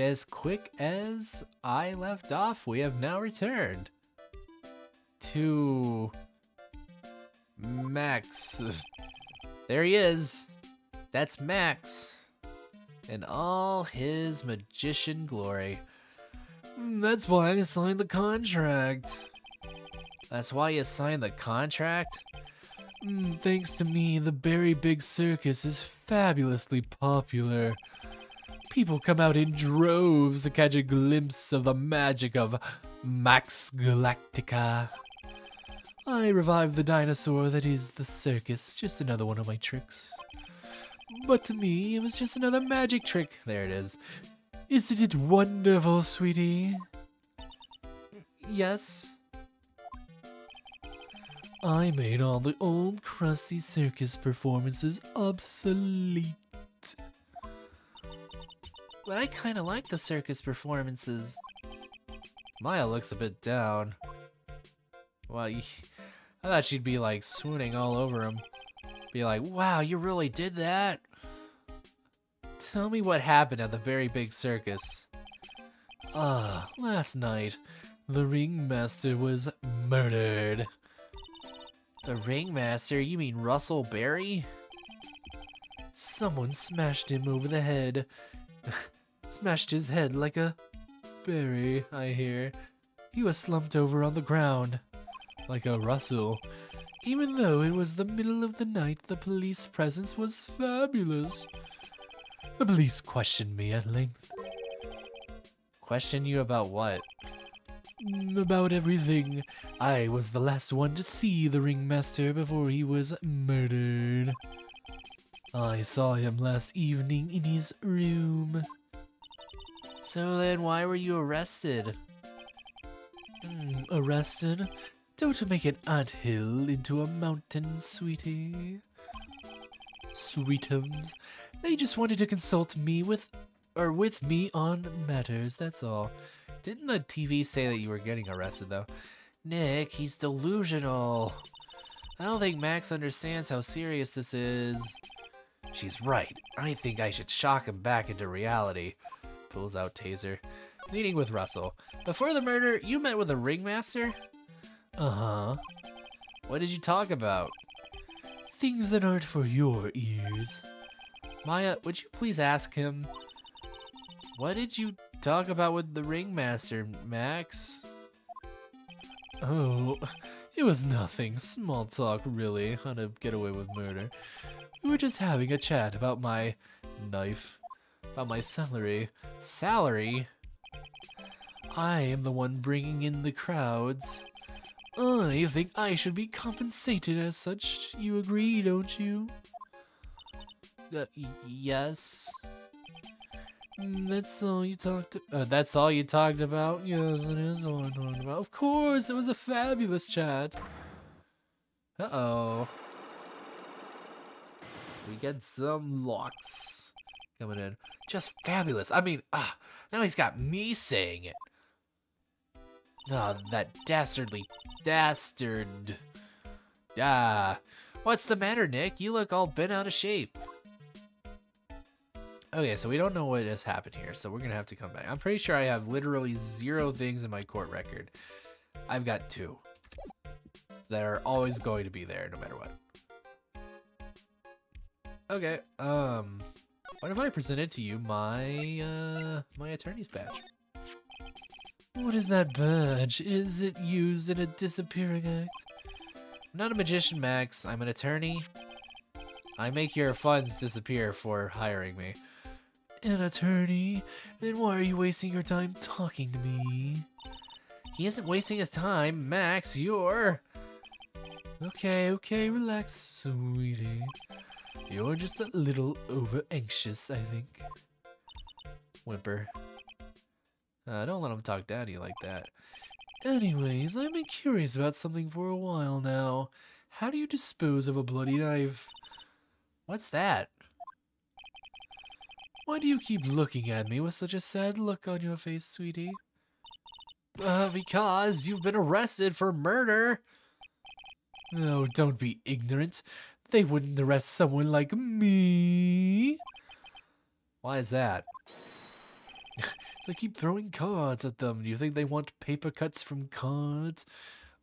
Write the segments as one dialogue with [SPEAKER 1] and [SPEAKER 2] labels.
[SPEAKER 1] And as quick as I left off, we have now returned to Max. There he is. That's Max. In all his magician glory. Mm, That's why I signed the contract. That's why you signed the contract? Mm, thanks to me, the Berry Big Circus is fabulously popular. People come out in droves to catch a glimpse of the magic of Max Galactica. I revived the dinosaur that is the circus, just another one of my tricks. But to me, it was just another magic trick. There it is. Isn't it wonderful, sweetie? Yes. I made all the old crusty circus performances obsolete. But I kind of like the circus performances. Maya looks a bit down. Well, I thought she'd be like swooning all over him. Be like, wow, you really did that? Tell me what happened at the Berry Big Circus. Ah, last night, the ringmaster was murdered. The ringmaster? You mean Russell Berry? Someone smashed him over the head. smashed his head like a berry, I hear. He was slumped over on the ground, like a rustle. Even though it was the middle of the night, the police presence was fabulous. The police questioned me at length. Question you about what? "Mm, About everything. I was the last one to see the ringmaster before he was murdered. I saw him last evening in his room. So then, why were you arrested? Hmm, arrested? Don't make an anthill into a mountain, sweetie. Sweetums. They just wanted to consult me with, or with me on matters, that's all. Didn't the TV say that you were getting arrested, though? Nick, he's delusional. I don't think Max understands how serious this is. She's right. I think I should shock him back into reality. Pulls out taser. Meeting with Russell. Before the murder, you met with a ringmaster? Uh-huh. What did you talk about? Things that aren't for your ears. Maya, would you please ask him? What did you talk about with the ringmaster, Max? Oh, it was nothing. Small talk, really. How to get away with murder. We were just having a chat about my knife, about my salary. Salary? I am the one bringing in the crowds. I think I should be compensated as such. You agree, don't you? Uh, yes. That's all you talked. Uh, that's all you talked about. Yes, it is all I talked about. Of course, it was a fabulous chat. Uh oh. We get some locks coming in. Just fabulous. I mean, ah, now he's got me saying it. Ah, that dastardly dastard. Ah, what's the matter, Nick? You look all bent out of shape. Okay, so we don't know what has happened here, so we're gonna have to come back. I'm pretty sure I have literally zero things in my court record. I've got two that are always going to be there no matter what. Okay, um, what if I presented to you my uh my attorney's badge? What is that badge? Is it used in a disappearing act? I'm not a magician, Max. I'm an attorney. I make your funds disappear for hiring me. An attorney? Then why are you wasting your time talking to me? He isn't wasting his time, Max. You're. Okay, okay, relax, sweetie. You're just a little over anxious, I think. Whimper. Uh, don't let him talk daddy like that. Anyways, I've been curious about something for a while now. How do you dispose of a bloody knife? What's that? Why do you keep looking at me with such a sad look on your face, sweetie? Uh, because you've been arrested for murder. Oh, don't be ignorant. They wouldn't arrest someone like me. Why is that? They keep throwing cards at them. Do you think they want paper cuts from cards?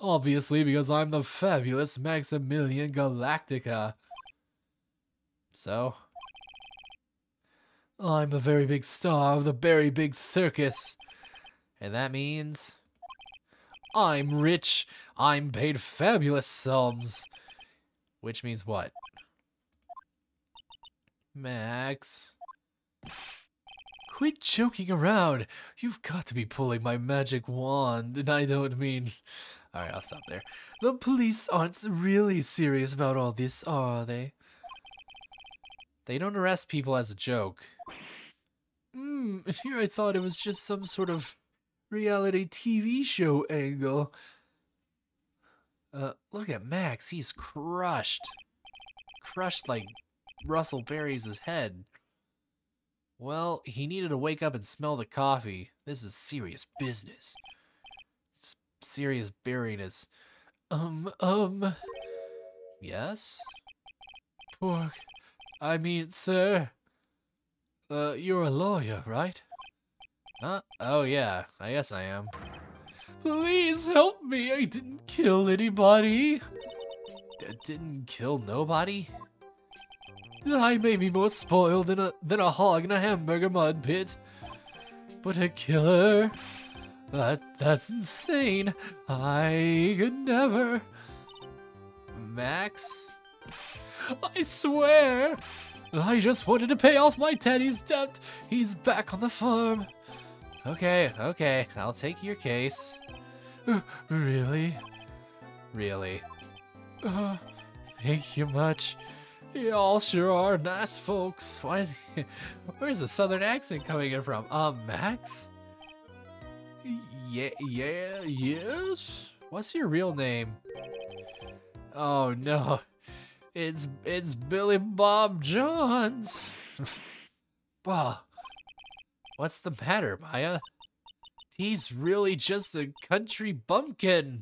[SPEAKER 1] Obviously, because I'm the fabulous Maximilian Galactica. So? I'm a very big star of the Berry Big Circus. And that means... I'm rich. I'm paid fabulous sums. Which means what? Max. Quit joking around. You've got to be pulling my magic wand, and I don't mean... Alright, I'll stop there. The police aren't really serious about all this, are they? They don't arrest people as a joke. Hmm, here I thought it was just some sort of reality TV show angle. Uh, look at Max, he's crushed. Crushed like Russell Berries' head. Well, he needed to wake up and smell the coffee. This is serious business. It's serious berryness. Um, um... Yes? Pork. I mean, sir. Uh, you're a lawyer, right? Huh? Oh, yeah. I guess I am. Please help me. I didn't kill anybody. D didn't kill nobody? I may be more spoiled than a, than a hog in a hamburger mud pit. But a killer? That, that's insane. I could never. Max? I swear! I just wanted to pay off my daddy's debt. He's back on the farm. Okay, okay, I'll take your case. Really? Really? Uh, thank you much. Y'all sure are nice folks. Why is he, where's the southern accent coming in from? Um, Max? Yeah, yeah, yes? What's your real name? Oh no, it's, it's Billy Bob Johns. well, what's the matter, Maya? He's really just a country bumpkin.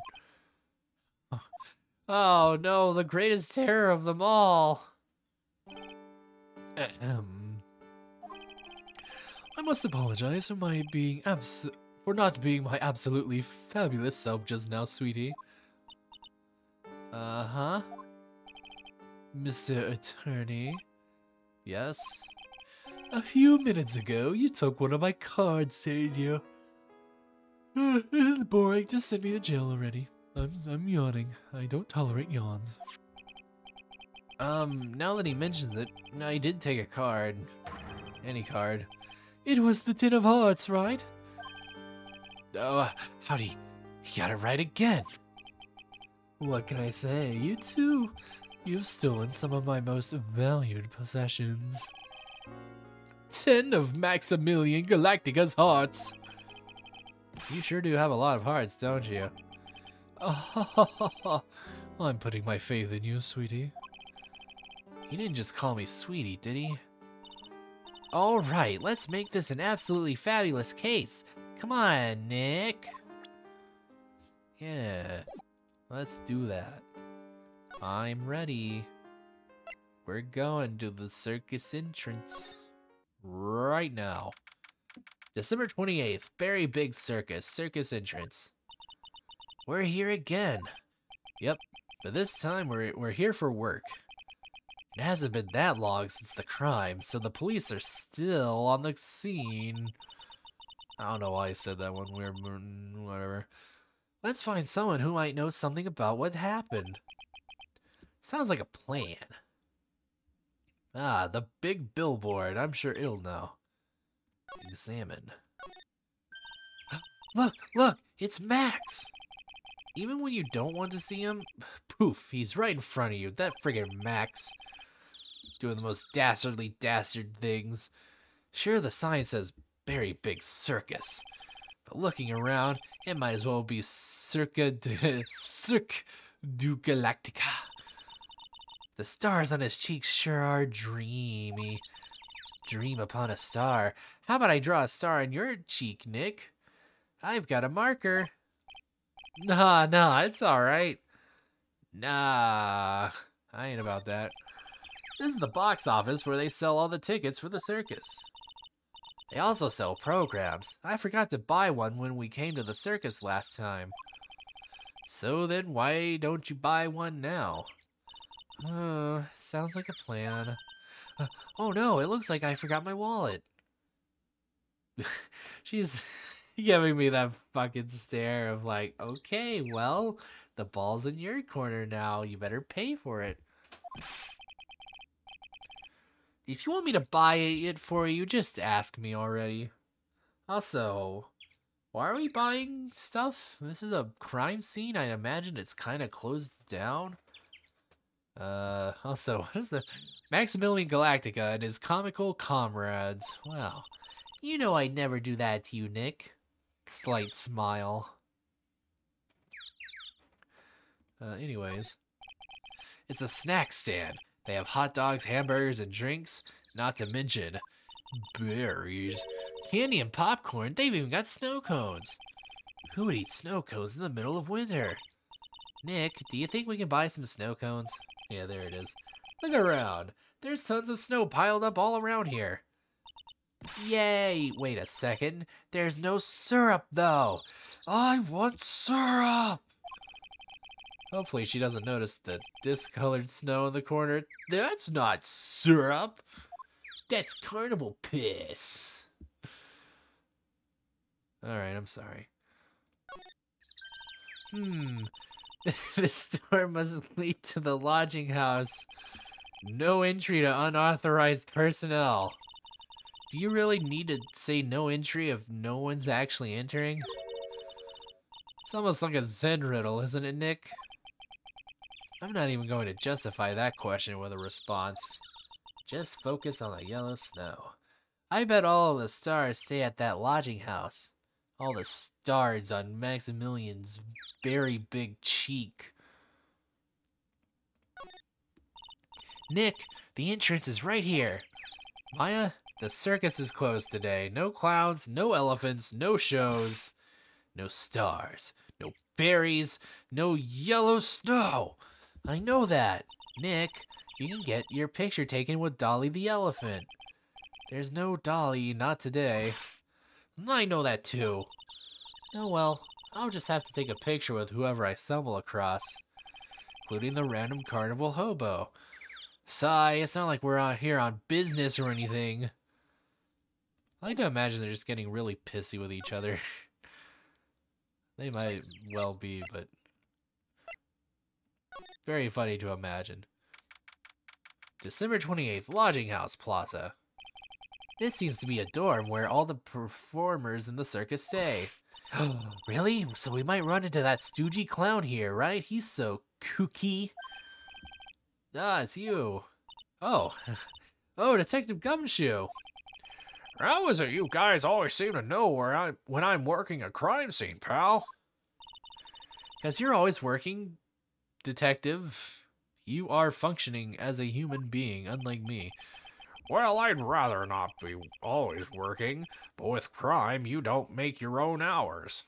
[SPEAKER 1] Oh no, the greatest terror of them all. Ahem. I must apologize for my being abs for not being my absolutely fabulous self just now, sweetie. Uh-huh. Mr. Attorney. Yes? A few minutes ago, you took one of my cards, didn't you? It is boring. Just send me to jail already. I'm, I'm yawning. I don't tolerate yawns. Um, now that he mentions it, I did take a card. Any card. It was the Ten of Hearts, right? Oh, howdy. He got it right again. What can I say? You too. You've stolen some of my most valued possessions. Ten of Maximilian Galactica's hearts. You sure do have a lot of hearts, don't you? Oh, I'm putting my faith in you, sweetie. He didn't just call me sweetie, did he? Alright, let's make this an absolutely fabulous case. Come on, Nick. Yeah, let's do that. I'm ready. We're going to the circus entrance. Right now. December 28th, Berry Big Circus, circus entrance. We're here again. Yep, but this time we're, we're here for work. It hasn't been that long since the crime, so the police are still on the scene. I don't know why I said that one weird, whatever. Let's find someone who might know something about what happened. Sounds like a plan. Ah, the big billboard. I'm sure it'll know. Examine. Look, look, it's Max! Even when you don't want to see him, poof, he's right in front of you. That friggin' Max doing the most dastardly dastard things. Sure, the sign says Berry Big Circus, but looking around, it might as well be Circa de Cirque du Galactica. The stars on his cheeks sure are dreamy. Dream upon a star. How about I draw a star on your cheek, Nick? I've got a marker. Nah, nah, it's alright. Nah, I ain't about that. This is the box office where they sell all the tickets for the circus. They also sell programs. I forgot to buy one when we came to the circus last time. So then why don't you buy one now? Uh, sounds like a plan. Uh, oh no, it looks like I forgot my wallet. She's giving me that fucking stare of like, okay, well, the ball's in your corner now. You better pay for it. If you want me to buy it for you, just ask me already. Also, why are we buying stuff? This is a crime scene. I imagine it's kind of closed down. Uh, also, what is the Maximilian Galactica and his comical comrades? Wow. You know I'd never do that to you, Nick. Slight smile. Uh, anyways. It's a snack stand. They have hot dogs, hamburgers, and drinks, not to mention berries, candy, and popcorn. They've even got snow cones. Who would eat snow cones in the middle of winter? Nick, do you think we can buy some snow cones? Yeah, there it is. Look around. There's tons of snow piled up all around here. Yay! Wait a second. There's no syrup, though. I want syrup! Hopefully she doesn't notice the discolored snow in the corner. That's not syrup. That's carnival piss. Alright, I'm sorry. Hmm. this door must lead to the lodging house. No entry to unauthorized personnel. Do you really need to say no entry if no one's actually entering? It's almost like a Zen riddle, isn't it, Nick? I'm not even going to justify that question with a response. Just focus on the yellow snow. I bet all of the stars stay at that lodging house. All the stars on Maximilian's very big cheek. Nick, the entrance is right here. Maya, the circus is closed today. No clowns, no elephants, no shows, no stars, no berries, no yellow snow. I know that. Nick, you can get your picture taken with Dolly the elephant. There's no Dolly, not today. I know that too. Oh well, I'll just have to take a picture with whoever I stumble across, including the random carnival hobo. Sigh, it's not like we're out here on business or anything. I like to imagine they're just getting really pissy with each other. they might well be, but very funny to imagine. December 28th, Lodging House Plaza. This seems to be a dorm where all the performers in the circus stay. really? So we might run into that stoogey clown here, right? He's so kooky. Ah, it's you. Oh. Oh, Detective Gumshoe.
[SPEAKER 2] How is it you guys always seem to know where I when I'm working a crime scene, pal?
[SPEAKER 1] Because you're always working detective. You are functioning as a human being, unlike me.
[SPEAKER 2] Well, I'd rather not be always working, but with crime, you don't make your own hours.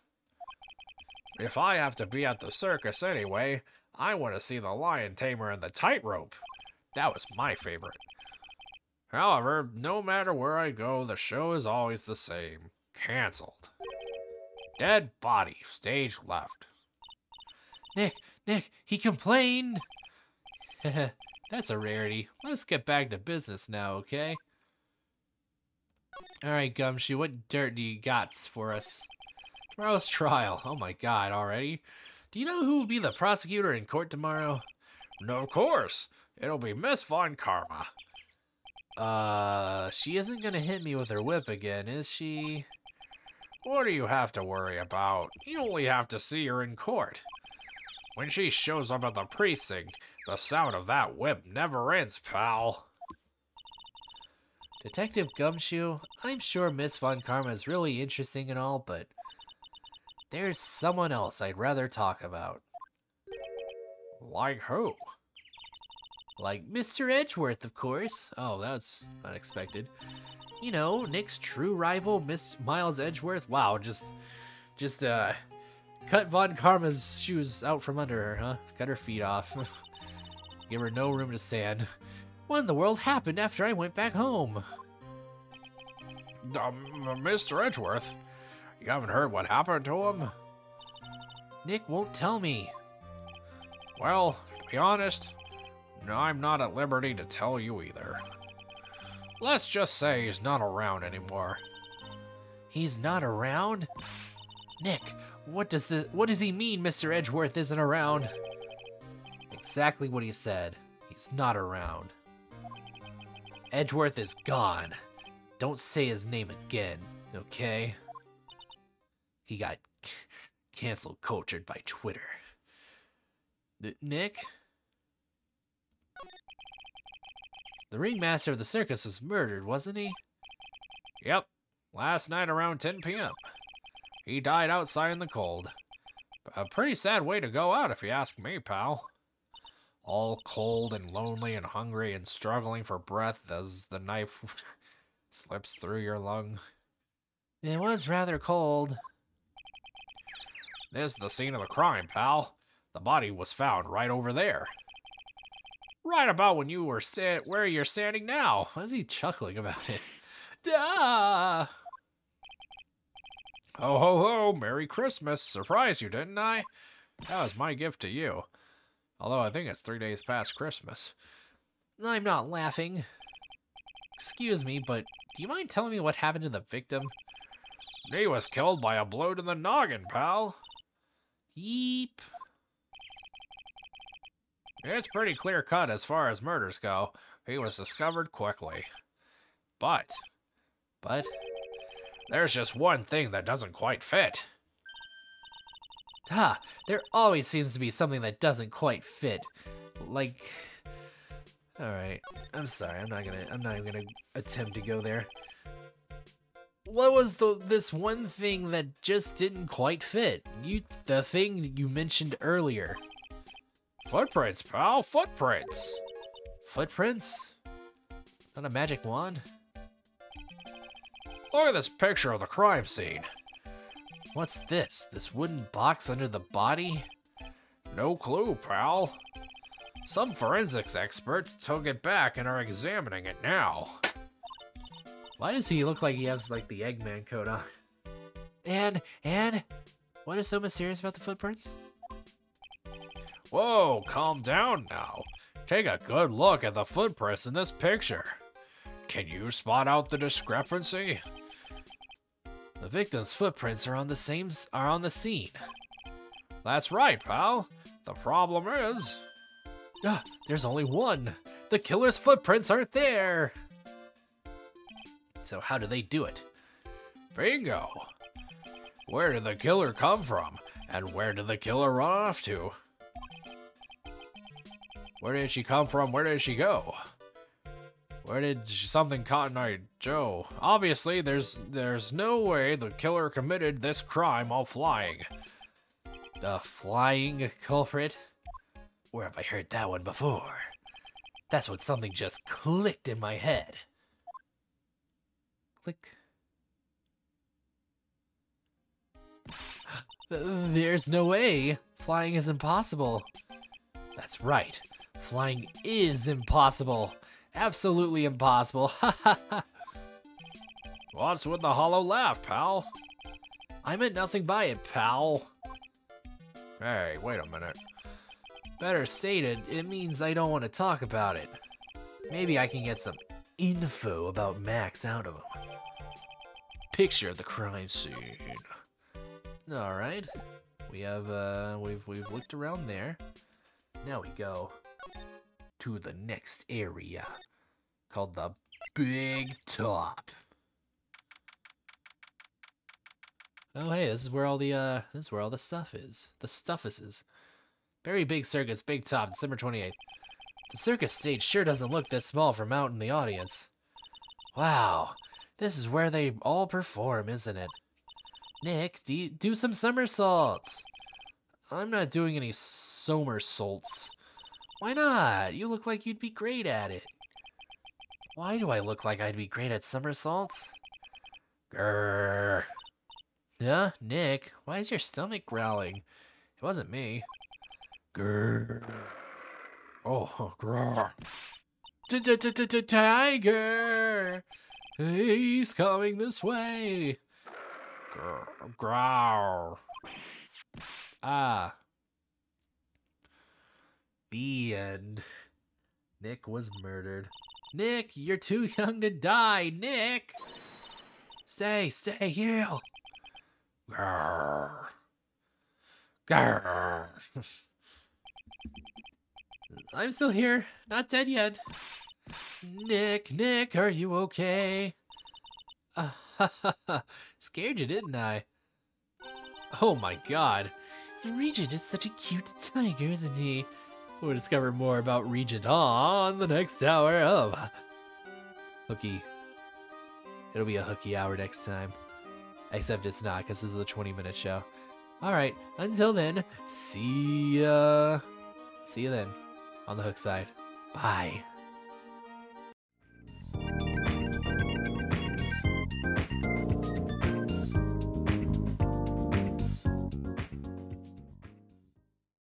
[SPEAKER 2] If I have to be at the circus anyway, I want to see the lion tamer and the tightrope. That was my favorite. However, no matter where I go, the show is always the same. Cancelled. Dead body, stage left.
[SPEAKER 1] Nick, Nick, he complained. That's a rarity. Let's get back to business now, okay? Alright, Gumshoe, what dirt do you got for us? Tomorrow's trial. Oh my god, already? Do you know who will be the prosecutor in court tomorrow?
[SPEAKER 2] No, of course. It'll be Miss Von Karma.
[SPEAKER 1] Uh, she isn't gonna hit me with her whip again, is she?
[SPEAKER 2] What do you have to worry about? You only have to see her in court. When she shows up at the precinct, the sound of that whip never ends, pal.
[SPEAKER 1] Detective Gumshoe, I'm sure Miss Von Karma is really interesting and all, but there's someone else I'd rather talk about.
[SPEAKER 2] Like who?
[SPEAKER 1] Like Mr. Edgeworth, of course. Oh, that's unexpected. You know, Nick's true rival, Miss Miles Edgeworth. Wow, just, just, uh, Cut Von Karma's shoes out from under her, huh? Cut her feet off. Give her no room to stand. What in the world happened after I went back home?
[SPEAKER 2] Um, Mr. Edgeworth, you haven't heard what happened to him?
[SPEAKER 1] Nick won't tell me.
[SPEAKER 2] Well, to be honest, I'm not at liberty to tell you either. Let's just say he's not around anymore.
[SPEAKER 1] He's not around? Nick, what does the what does he mean Mr. Edgeworth isn't around? Exactly what he said. He's not around. Edgeworth is gone. Don't say his name again, okay? He got cancel cultured by Twitter. Th- Nick? The ringmaster of the circus was murdered, wasn't he?
[SPEAKER 2] Yep, last night around 10 p.m. He died outside in the cold. A pretty sad way to go out, if you ask me, pal. All cold and lonely and hungry and struggling for breath as the knife slips through your lung.
[SPEAKER 1] It was rather cold.
[SPEAKER 2] This is the scene of the crime, pal. The body was found right over there. Right about when you were sta- where you're standing now.
[SPEAKER 1] Why is he chuckling about it? Duh!
[SPEAKER 2] Ho ho ho, Merry Christmas. Surprised you, didn't I? That was my gift to you. Although I think it's three days past Christmas.
[SPEAKER 1] I'm not laughing. Excuse me, but do you mind telling me what happened to the victim?
[SPEAKER 2] He was killed by a blow to the noggin, pal.
[SPEAKER 1] Yeep.
[SPEAKER 2] It's pretty clear cut as far as murders go. He was discovered quickly. But
[SPEAKER 1] But
[SPEAKER 2] there's just one thing that doesn't quite fit.
[SPEAKER 1] ah, there always seems to be something that doesn't quite fit. Like All right. I'm sorry. I'm not to I'm not even to attempt to go there. What was the this one thing that just didn't quite fit? You the thing you mentioned earlier.
[SPEAKER 2] Footprints, pal, footprints.
[SPEAKER 1] Footprints? Not a magic wand?
[SPEAKER 2] Look at this picture of the crime scene.
[SPEAKER 1] What's this? This wooden box under the body?
[SPEAKER 2] No clue, pal. Some forensics experts took it back and are examining it now.
[SPEAKER 1] Why does he look like he has like the Eggman coat on? And and what is so mysterious about the footprints?
[SPEAKER 2] Whoa, calm down now. Take a good look at the footprints in this picture. Can you spot out the discrepancy?
[SPEAKER 1] The victim's footprints are on the same are on the scene.
[SPEAKER 2] That's right, pal. The problem is,
[SPEAKER 1] Ah, there's only one. The killer's footprints aren't there. So how do they do it?
[SPEAKER 2] bingo. Where did the killer come from? And where did the killer run off to? Where did she come from? Where did she go? Where did something Cotton Eye Joe? Obviously, there's there's no way the killer committed this crime while flying.
[SPEAKER 1] The flying culprit? Where have I heard that one before? That's when something just clicked in my head. Click. There's no way. Flying is impossible. That's right. Flying is impossible. Absolutely impossible. Ha ha ha.
[SPEAKER 2] What's with the hollow laugh, pal?
[SPEAKER 1] I meant nothing by it, pal.
[SPEAKER 2] Hey, wait a minute.
[SPEAKER 1] Better stated, it means I don't want to talk about it. Maybe I can get some info about Max out of him. Picture of the crime scene. All right, we have uh, we've we've looked around there. Now we go to the next area called the Big Top. Oh hey, this is where all the uh, this is where all the stuff is. The stuffuses. Berry Big Circus, big top, December 28th. The circus stage sure doesn't look this small from out in the audience. Wow, this is where they all perform, isn't it? Nick, do, do some somersaults. I'm not doing any somersaults. Why not? You look like you'd be great at it. Why do I look like I'd be great at somersaults? Grrr. Yeah, Nick, why is your stomach growling? It wasn't me. Grrr.
[SPEAKER 2] Oh, grrr.
[SPEAKER 1] T-t-t-t-t-tiger! He's coming this way.
[SPEAKER 2] Growl.
[SPEAKER 1] Ah. The end. Nick was murdered. Nick, you're too young to die, Nick. Stay, stay, heal.
[SPEAKER 2] Grr.
[SPEAKER 1] Grr. I'm still here, not dead yet. Nick, Nick, are you okay? Uh, Scared you, didn't I? Oh my god. The Regent is such a cute tiger, isn't he? We'll discover more about Regent on the next hour of Hooky. It'll be a hooky hour next time. Except it's not, because this is a 20 minute show. Alright, until then, see ya. See you then on the hook side. Bye.